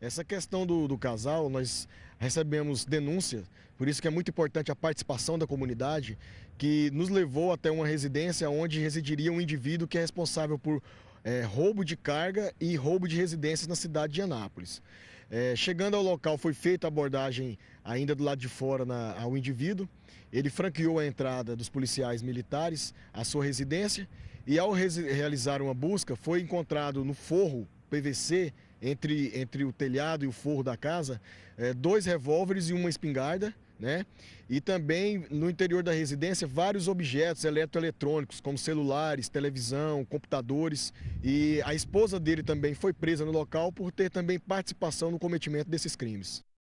Essa questão do, do casal, nós recebemos denúncia, por isso que é muito importante a participação da comunidade, que nos levou até uma residência onde residiria um indivíduo que é responsável por é, roubo de carga e roubo de residências na cidade de Anápolis. É, chegando ao local, foi feita a abordagem ainda do lado de fora na, ao indivíduo. Ele franqueou a entrada dos policiais militares à sua residência e, ao realizar uma busca, foi encontrado no forro PVC entre, entre o telhado e o forro da casa, é, dois revólveres e uma espingarda, né? E também no interior da residência vários objetos eletroeletrônicos, como celulares, televisão, computadores. E a esposa dele também foi presa no local por ter também participação no cometimento desses crimes.